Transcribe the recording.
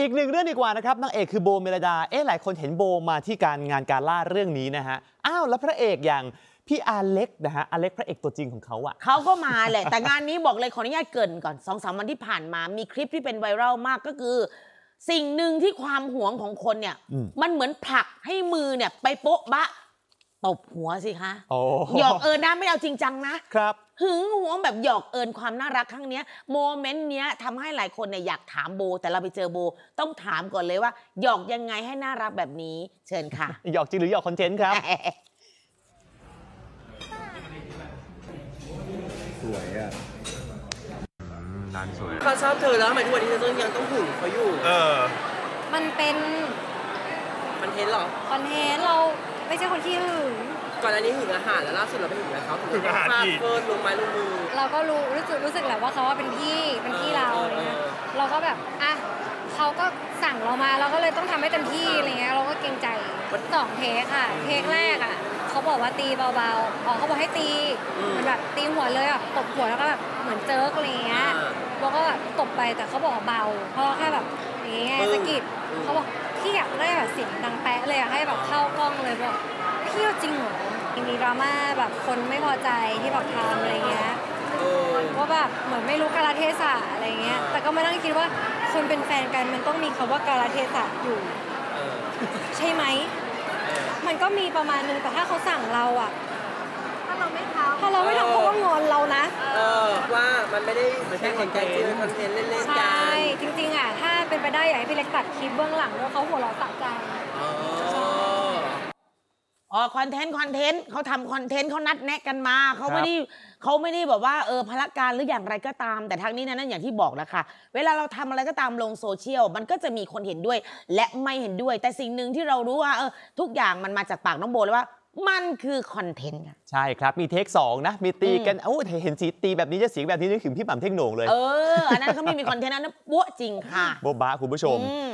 อีกหนึ่งเรื่องดีกว่านะครับนางเอกคือโบเมลดา เอ๊ะหลายคนเห็นโบมาที่การงานการล่าเรื่องนี้นะฮะ อ้าวแล้วพระเอกอย่างพี่อาเล็กนะฮะอาเล็กพระเอกตัวจริงของเขาอะเขาก็มาแหละ แต่งานนี้บอกเลยขออนุญาตเกรินก่อนสองสามวันที่ผ่านมามีคลิปที่เป็นไวรัลมากก็คือ สิ่งหนึ่งที่ความหวงของคนเนี่ยอืมมันเหมือนผลักให้มือเนี่ยไปโป๊ะบะ ตบหัวสิคะโอ้หยอกเอิญนะไม่เอาจริงจังนะครับหึงหวงแบบหยอกเอิญความน่ารักครั้งเนี้ยโมเมนต์เนี้ยทำให้หลายคนเนี่ยอยากถามโบ แต่เราไปเจอโบ ต้องถามก่อนเลยว่า หยอกยังไงให้น่ารักแบบนี้ เชิญค่ะ หยอกจริงหรือหยอกคอนเทนต์ครับสวยอะนานสวยเขาชอบเธอแล้วทำไมทุกวันนี้เธอต้องยังต้องหึงเขาอยู่ เออ มันเป็นมันเห็นเหรอคอนเทนต์เรา ไม่ใช่คนที่หึงก่อนอันนี้หึงอาหารแล้วล่าสุดเราไปหึงอะไรเขาหึงอาหารฟาดอีก เฟิร์นลงไม้ลงมือ เราก็รู้รู้สึกรู้สึกแหละว่าเขาว่าเป็นพี่เป็นพี่เราเอออะไรเงี้ยเออ เราก็แบบอะเขาก็สั่งเรามาเราก็เลยต้องทำให้เต็มที่อะไรเงี้ยเราก็เกรงใจสองเทคค่ะ เทคแรกอะเขาบอกว่าตีเบาๆอ๋อเขาบอกให้ตีเหมือนแบบตีหัวเลยอะตบหัวแล้วก็แบบเหมือนเจิร์กอะไรเงี้ยเราก็แบบตบไปแต่เขาบอกว่าเบาเพราะแค่แบบอย่างเงี้ยสะกิดเขาบอกพี่อยากได้ แบบเสียงดังแป๊ะเลยอะให้แบบเข้ากล้องเลยบอกพี่เอาจริงเหรอมีดราม่าแบบคนไม่พอใจที่แบบทำอะไรเงี้ยเออว่าแบบเหมือนไม่รู้กาลเทศะอะไรเงี้ย แต่ก็มานั่งคิดว่าคนเป็นแฟนกันมันต้องมีคำว่ากาลเทศะอยู่เออใช่ไหม มันก็มีประมาณนึงแต่ถ้าเขาสั่งเราอะถ้าเราไม่ทำถ้าเราไม่ทำเขาก็งอนเรานะ เออว่ามันไม่ได้แค่คอนเทนต์คอนเทนต์เล่นๆใชกั่นจริงๆอะถ้าเป็น ไปได้อยากให้พี่เล็กตัดคลิปเบื้องหลังด้วยเขาหัวเราะสะใจ อ๋ออ๋อ content content เขาทำ content เขานัดแนะกันมาเขาครับไม่ได้เขาไม่ได้แบบว่าเออพลการหรืออย่างไรก็ตาม แต่ทางนี้นะนั่นอย่างที่บอกแล้วค่ะ เวลาเราทำอะไรก็ตามลงโซเชียลมันก็จะมีคนเห็นด้วย และไม่เห็นด้วย แต่สิ่งหนึ่งที่เรารู้ว่าเออทุกอย่างมันมาจากปากน้องโบว์เลยว่า มันคือ content ค่ะใช่ครับมี take สองนะ มีตีกันเอ้าเห็นสีตีแบบนี้จะเสียงแบบนี้นึกถึงพี่หม่ำเท่งโหน่งเลย เออ อันนั้นเขาไม่มี content อันนั้นปั้วจริงค่ะโบว์บาคุณผู้ชมอืม